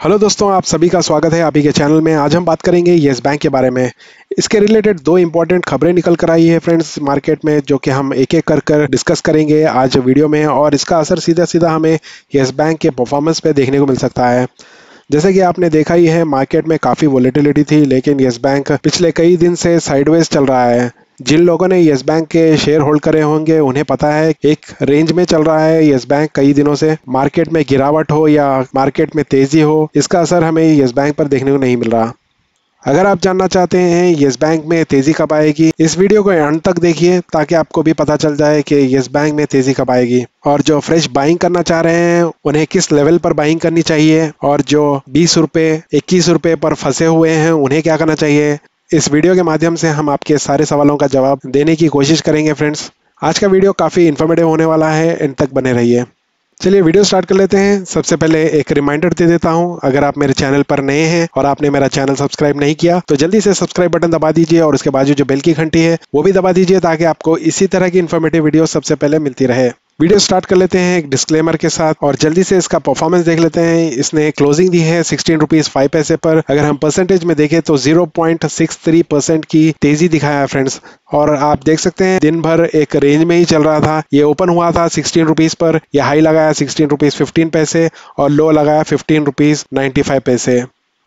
Hello दोस्तों, आप सभी का स्वागत है आप ही के चैनल में। आज हम बात करेंगे येस बैंक के बारे में। इसके रिलेटेड दो इंपॉर्टेंट खबरें निकल कर आई है फ्रेंड्स मार्केट में, जो कि हम एक एक कर कर डिस्कस करेंगे आज वीडियो में, और इसका असर सीधा सीधा हमें येस बैंक के परफॉर्मेंस पे देखने को मिल सकता है। जैसे कि आपने देखा ही है मार्केट में काफ़ी वोलेटिलिटी थी, लेकिन येस बैंक पिछले कई दिन से साइडवेज चल रहा है। जिन लोगों ने येस बैंक के शेयर होल्ड करे होंगे, उन्हें पता है एक रेंज में चल रहा है येस बैंक कई दिनों से। मार्केट में गिरावट हो या मार्केट में तेज़ी हो, इसका असर हमें येस बैंक पर देखने को नहीं मिल रहा। अगर आप जानना चाहते हैं येस बैंक में तेज़ी कब आएगी, इस वीडियो को अंत तक देखिए ताकि आपको भी पता चल जाए कि येस बैंक में तेज़ी कब आएगी। और जो फ्रेश बाइंग करना चाह रहे हैं, उन्हें किस लेवल पर बाइंग करनी चाहिए? और जो बीस रुपए, इक्कीस रुपए पर फंसे हुए हैं, उन्हें क्या करना चाहिए? इस वीडियो के माध्यम से हम आपके सारे सवालों का जवाब देने की कोशिश करेंगे फ्रेंड्स आज का वीडियो काफ़ी इन्फॉर्मेटिव होने वाला है इन तक बने रहिए। चलिए, वीडियो स्टार्ट कर लेते हैं। सबसे पहले एक रिमाइंडर दे देता हूँ, अगर आप मेरे चैनल पर नए हैं और आपने मेरा चैनल सब्सक्राइब नहीं किया तो जल्दी से सब्सक्राइब बटन दबा दीजिए और उसके बाजू जो बेल की घंटी है, वो भी दबा दीजिए ताकि आपको इसी तरह की इन्फॉर्मेटिव वीडियो सबसे पहले मिलती रहे। वीडियो स्टार्ट कर लेते हैं एक डिस्क्लेमर के साथ और जल्दी से इसका परफॉर्मेंस देख लेते हैं। इसने क्लोजिंग दी है सिक्सटीन रुपीज़ फाइव पैसे पर। अगर हम परसेंटेज में देखें तो zero point six three percent की तेज़ी दिखाया है फ्रेंड्स और आप देख सकते हैं, दिन भर एक रेंज में ही चल रहा था। ये ओपन हुआ था सिक्सटीन रुपीज़ पर। यह हाई लगाया सिक्सटीन रुपीज़ फिफ्टीन पैसे और लो लगाया फिफ्टीन रुपीज़ नाइन्टी फाइव पैसे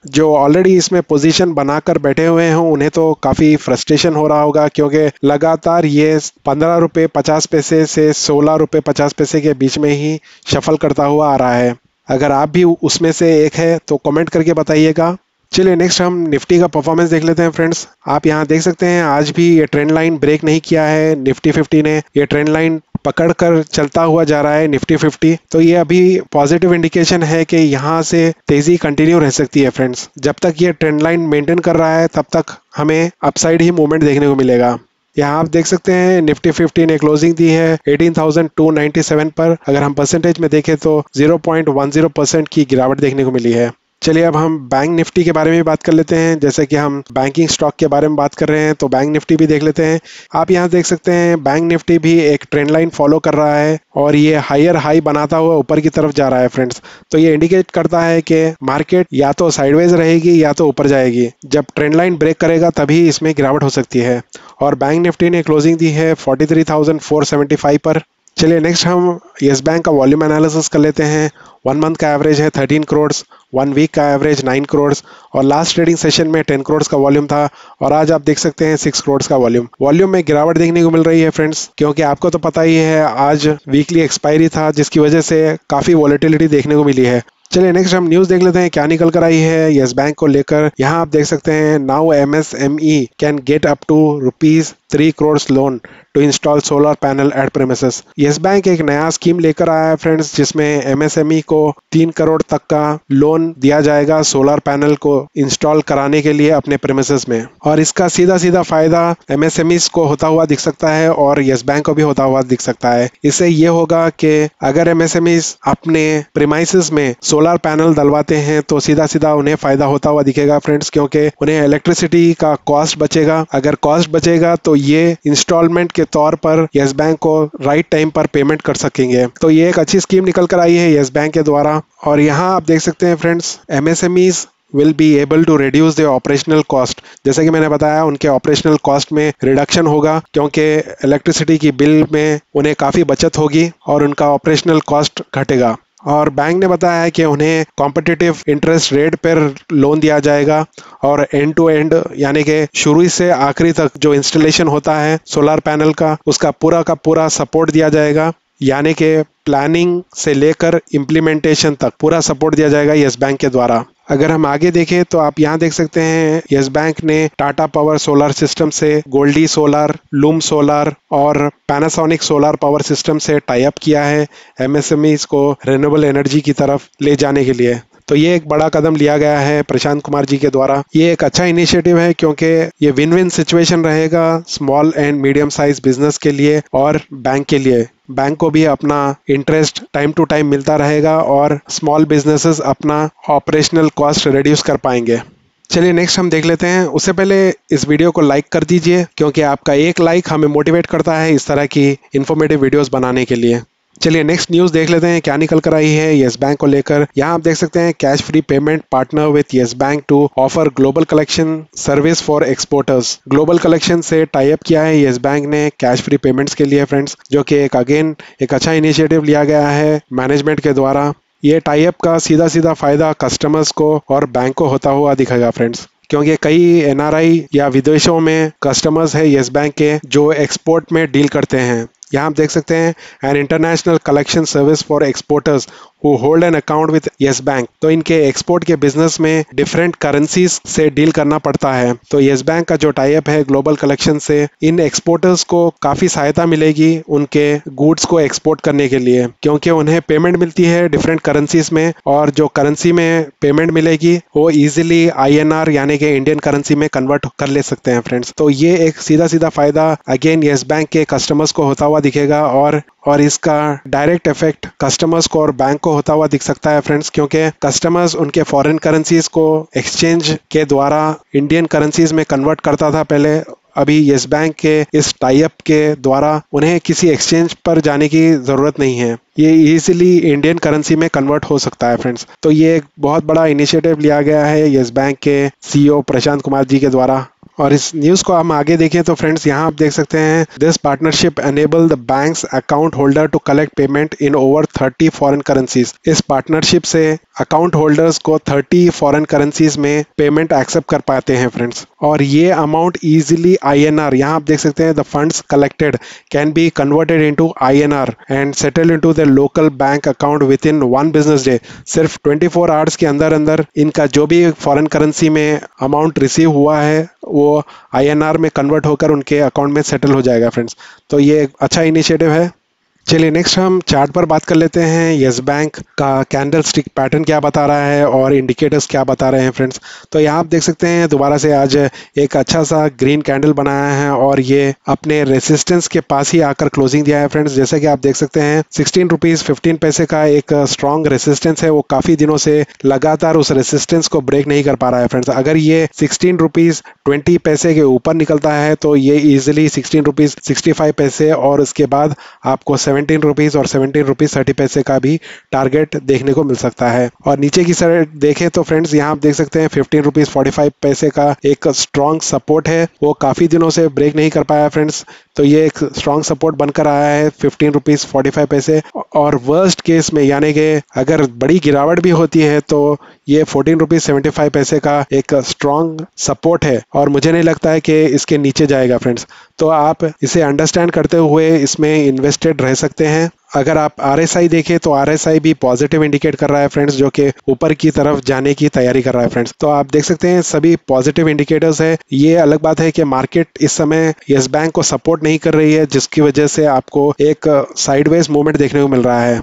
जो ऑलरेडी इसमें पोजीशन बनाकर बैठे हुए हैं, उन्हें तो काफ़ी फ्रस्ट्रेशन हो रहा होगा, क्योंकि लगातार ये पंद्रह रुपये पचास पैसे से सोलह रुपये पचास पैसे के बीच में ही शफल करता हुआ आ रहा है। अगर आप भी उसमें से एक है तो कमेंट करके बताइएगा। चलिए नेक्स्ट हम निफ्टी का परफॉर्मेंस देख लेते हैं फ्रेंड्स आप यहाँ देख सकते हैं आज भी ये ट्रेंड लाइन ब्रेक नहीं किया है निफ्टी फिफ्टी ने. ये ट्रेंड लाइन पकड़ कर चलता हुआ जा रहा है निफ्टी फिफ्टी. तो ये अभी पॉजिटिव इंडिकेशन है कि यहाँ से तेज़ी कंटिन्यू रह सकती है फ्रेंड्स जब तक ये ट्रेंड लाइन मेंटेन कर रहा है तब तक हमें अपसाइड ही मूवमेंट देखने को मिलेगा. यहाँ आप देख सकते हैं निफ्टी फिफ्टी ने क्लोजिंग दी है 18,297 पर. अगर हम परसेंटेज में देखें तो 0.10 परसेंट की गिरावट देखने को मिली है. चलिए अब हम बैंक निफ्टी के बारे में बात कर लेते हैं। जैसे कि हम बैंकिंग स्टॉक के बारे में बात कर रहे हैं तो बैंक निफ्टी भी देख लेते हैं। आप यहाँ देख सकते हैं, बैंक निफ्टी भी एक ट्रेंड लाइन फॉलो कर रहा है और ये हायर हाई बनाता हुआ ऊपर की तरफ़ जा रहा है फ्रेंड्स तो ये इंडिकेट करता है कि मार्केट या तो साइडवेज रहेगी या तो ऊपर जाएगी। जब ट्रेंड लाइन ब्रेक करेगा, तभी इसमें गिरावट हो सकती है। और बैंक निफ्टी ने क्लोजिंग दी है फोर्टी पर। चलिए नेक्स्ट हम येस बैंक का वॉल्यूम एनालिसिस कर लेते हैं। वन मंथ का एवरेज है थर्टीन करोड़ वन वीक का एवरेज नाइन करोड़ और लास्ट ट्रेडिंग सेशन में टेन करोड़ का वॉल्यूम था और आज आप देख सकते हैं सिक्स करोड़ का वॉल्यूम वॉल्यूम में गिरावट देखने को मिल रही है फ्रेंड्स क्योंकि आपको तो पता ही है, आज वीकली एक्सपायरी था, जिसकी वजह से काफ़ी वॉलिटिलिटी देखने को मिली है। चलिए नेक्स्ट हम न्यूज़ देख लेते हैं, क्या निकल कर आई है यस बैंक को लेकर। यहाँ आप देख सकते हैं now M S M E can get up to rupees three crore loan to install solar panel at premises Yes Bank एक नया स्कीम लेकर आया है फ्रेंड्स जिसमें एमएसएमई e को तीन करोड़ तक का लोन दिया जाएगा सोलर पैनल को इंस्टॉल कराने के लिए अपने प्रेमिसेस में। और इसका सीधा सीधा फ़ायदा एमएसएमई को होता हुआ दिख सकता है और यस बैंक को भी होता हुआ दिख सकता है। इससे ये होगा कि अगर एमएसएमई अपने प्रेमाइसिस में सोलर पैनल डलवाते हैं तो सीधा सीधा उन्हें फ़ायदा होता हुआ दिखेगा फ्रेंड्स क्योंकि उन्हें इलेक्ट्रिसिटी का कॉस्ट बचेगा। अगर कॉस्ट बचेगा तो ये इंस्टॉलमेंट के तौर पर यस बैंक को राइट टाइम पर पेमेंट कर सकेंगे। तो ये एक अच्छी स्कीम निकल कर आई है यस बैंक के द्वारा। और यहाँ आप देख सकते हैं friends MSMEs will be able to reduce the operational cost जैसे कि मैंने बताया, उनके ऑपरेशनल कॉस्ट में रिडक्शन होगा, क्योंकि इलेक्ट्रिसिटी की बिल में उन्हें काफ़ी बचत होगी और उनका ऑपरेशनल कॉस्ट घटेगा। और बैंक ने बताया है कि उन्हें कॉम्पिटिटिव इंटरेस्ट रेट पर लोन दिया जाएगा और एंड टू एंड यानी कि शुरू से आखिरी तक जो इंस्टॉलेशन होता है सोलर पैनल का, उसका पूरा का पूरा सपोर्ट दिया जाएगा। यानी कि प्लानिंग से लेकर इम्प्लीमेंटेशन तक पूरा सपोर्ट दिया जाएगा यस बैंक के द्वारा। अगर हम आगे देखें तो आप यहाँ देख सकते हैं, यस बैंक ने टाटा पावर सोलर सिस्टम से गोल्डी सोलर, लूम सोलर और पैनासोनिक सोलर पावर सिस्टम से टाई अप किया है एमएसएमई को रेन्यूएबल एनर्जी की तरफ़ ले जाने के लिए। तो ये एक बड़ा कदम लिया गया है प्रशांत कुमार जी के द्वारा। ये एक अच्छा इनिशिएटिव है क्योंकि ये विन विन सिचुएशन रहेगा small and medium size business के लिए और बैंक के लिए। बैंक को भी अपना इंटरेस्ट टाइम टू टाइम मिलता रहेगा और स्मॉल बिजनेसेस अपना ऑपरेशनल कॉस्ट रिड्यूस कर पाएँगे। चलिए नेक्स्ट हम देख लेते हैं। उससे पहले इस वीडियो को लाइक कर दीजिए क्योंकि आपका एक लाइक हमें मोटिवेट करता है इस तरह की इन्फॉर्मेटिव वीडियोस बनाने के लिए। चलिए नेक्स्ट न्यूज़ देख लेते हैं, क्या निकल कर आई है येस बैंक को लेकर। यहाँ आप देख सकते हैं Cashfree payment partner with Yes Bank to offer global collection service for exporters global collection से टाई अप किया है येस बैंक ने कैश फ्री पेमेंट्स के लिए फ्रेंड्स जो कि एक अगेन एक अच्छा इनिशिएटिव लिया गया है मैनेजमेंट के द्वारा। ये टाई अप का सीधा सीधा फ़ायदा कस्टमर्स को और बैंक को होता हुआ दिखेगा फ्रेंड्स क्योंकि कई एनआरआई या विदेशों में कस्टमर्स है येस बैंक के, जो एक्सपोर्ट में डील करते हैं। यहाँ आप देख सकते हैं an international collection service for exporters who hold an account with Yes Bank तो इनके एक्सपोर्ट के बिज़नेस में डिफरेंट करेंसीज से डील करना पड़ता है। तो येस बैंक का जो टाइप है ग्लोबल कलेक्शन से, इन एक्सपोर्टर्स को काफ़ी सहायता मिलेगी उनके गुड्स को एक्सपोर्ट करने के लिए, क्योंकि उन्हें पेमेंट मिलती है डिफरेंट करेंसीज में, और जो करेंसी में पेमेंट मिलेगी, वो इजिली आई यानी कि इंडियन करेंसी में कन्वर्ट कर ले सकते हैं फ्रेंड्स तो ये एक सीधा सीधा फ़ायदा अगेन येस बैंक के कस्टमर्स को होता हुआ दिखेगा, और और इसका डायरेक्ट इफ़ेक्ट कस्टमर्स को और बैंक को होता हुआ दिख सकता है फ्रेंड्स क्योंकि कस्टमर्स उनके फॉरेन करेंसीज को एक्सचेंज के द्वारा इंडियन करेंसीज में कन्वर्ट करता था पहले। अभी येस बैंक के इस टाइप के द्वारा उन्हें किसी एक्सचेंज पर जाने की ज़रूरत नहीं है। ये इजीली इंडियन करेंसी में कन्वर्ट हो सकता है फ्रेंड्स तो ये एक बहुत बड़ा इनिशिएटिव लिया गया है येस बैंक के सीईओ प्रशांत कुमार जी के द्वारा। और इस न्यूज़ को हम आगे देखें तो फ्रेंड्स यहाँ आप देख सकते हैं this partnership enable the bank's account holder to collect payment in over thirty foreign currencies इस पार्टनरशिप से अकाउंट होल्डर्स को थर्टी फॉरन करेंसीज में पेमेंट एक्सेप्ट कर पाते हैं फ्रेंड्स और ये amount easily I N R यहाँ आप देख सकते हैं the funds collected can be converted into INR and settle into the local bank account within one business day सिर्फ़ 24 आवर्स के अंदर अंदर इनका जो भी फॉरेन करेंसी में अमाउंट रिसीव हुआ है वो आईएनआर में कन्वर्ट होकर उनके अकाउंट में सेटल हो जाएगा फ्रेंड्स तो ये अच्छा इनिशिएटिव है। चलिए नेक्स्ट हम चार्ट पर बात कर लेते हैं। यस बैंक का कैंडल स्टिक पैटर्न क्या बता रहा है और इंडिकेटर्स क्या बता रहे हैं फ्रेंड्स तो यहाँ आप देख सकते हैं, दोबारा से आज एक अच्छा सा ग्रीन कैंडल बनाया है और ये अपने रेसिस्टेंस के पास ही आकर क्लोजिंग दिया है फ्रेंड्स जैसे कि आप देख सकते हैं सिक्सटीन रुपीज़ फिफ्टीन पैसे का एक स्ट्रॉन्ग रेसिस्टेंस है। वो काफ़ी दिनों से लगातार उस रेसिस्टेंस को ब्रेक नहीं कर पा रहा है फ्रेंड्स अगर ये सिक्सटीन रुपीज़ ट्वेंटी पैसे के ऊपर निकलता है तो ये easily sixteen rupees sixty five paise और उसके बाद आपको सेवनटीन रुपीज़ और सेवनटीन रुपीज़ थर्टी पैसे का भी टारगेट देखने को मिल सकता है। और नीचे की साइड देखें तो फ्रेंड्स यहाँ आप देख सकते हैं फिफ्टीन रुपीज़ फोर्टी फाइव पैसे का एक स्ट्रॉन्ग सपोर्ट है। वो काफ़ी दिनों से ब्रेक नहीं कर पाया फ्रेंड्स तो ये एक स्ट्रॉन्ग सपोर्ट बनकर आया है फिफ्टीन रुपीज़ फोर्टी फाइव पैसे और वर्स्ट केस में यानी कि अगर बड़ी गिरावट भी होती है तो ये फोर्टीन रुपीज़ सेवेंटी फाइव पैसे का एक स्ट्रॉन्ग सपोर्ट है। और मुझे नहीं लगता है कि इसके नीचे जाएगा फ्रेंड्स तो आप इसे अंडरस्टैंड करते हुए इसमें इन्वेस्टेड रह सकते हैं। अगर आप आर एस आई देखें तो आर एस आई भी पॉजिटिव इंडिकेट कर रहा है फ्रेंड्स जो कि ऊपर की तरफ़ जाने की तैयारी कर रहा है फ्रेंड्स तो आप देख सकते हैं सभी पॉजिटिव इंडिकेटर्स है। ये अलग बात है कि मार्केट इस समय यस बैंक को सपोर्ट नहीं कर रही है, जिसकी वजह से आपको एक साइडवेज मूवमेंट देखने को मिल रहा है।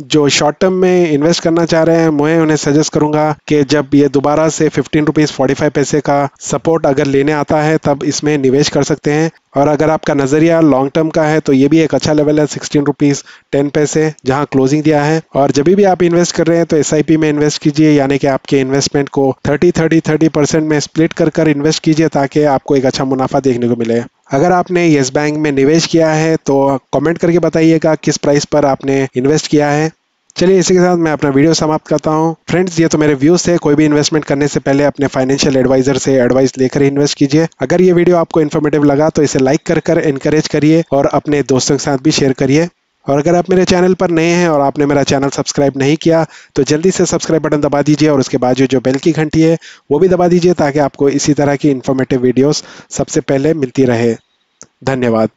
जो शॉर्ट टर्म में इन्वेस्ट करना चाह रहे हैं, मैं उन्हें सजेस्ट करूँगा कि जब ये दोबारा से फिफ्टीन रुपीज़ फोर्टी फाइव पैसे का सपोर्ट अगर लेने आता है, तब इसमें निवेश कर सकते हैं। और अगर आपका नज़रिया लॉन्ग टर्म का है तो ये भी एक अच्छा लेवल है सिक्सटीन रुपीज़ टेन पैसे जहाँ क्लोजिंग दिया है। और जब भी आप इन्वेस्ट कर रहे हैं तो एसआईपी में इन्वेस्ट कीजिए, यानी कि आपके इन्वेस्टमेंट को थर्टी थर्टी थर्टी परसेंट में स्प्लिट कर कर इन्वेस्ट कीजिए, ताकि आपको एक अच्छा मुनाफा देखने को मिले। अगर आपने येस बैंक में निवेश किया है तो कमेंट करके बताइएगा किस प्राइस पर आपने इन्वेस्ट किया है। चलिए इसी के साथ मैं अपना वीडियो समाप्त करता हूँ। फ्रेंड्स ये तो मेरे व्यूज़ थे। कोई भी इन्वेस्टमेंट करने से पहले अपने फाइनेंशियल एडवाइजर से एडवाइस लेकर इन्वेस्ट कीजिए। अगर ये वीडियो आपको इन्फॉर्मेटिव लगा तो इसे लाइक कर कर इनकरेज करिए और अपने दोस्तों के साथ भी शेयर करिए। और अगर आप मेरे चैनल पर नए हैं और आपने मेरा चैनल सब्सक्राइब नहीं किया तो जल्दी से सब्सक्राइब बटन दबा दीजिए और उसके बाद जो बेल की घंटी है, वो भी दबा दीजिए ताकि आपको इसी तरह की इन्फॉर्मेटिव वीडियोस सबसे पहले मिलती रहे। धन्यवाद।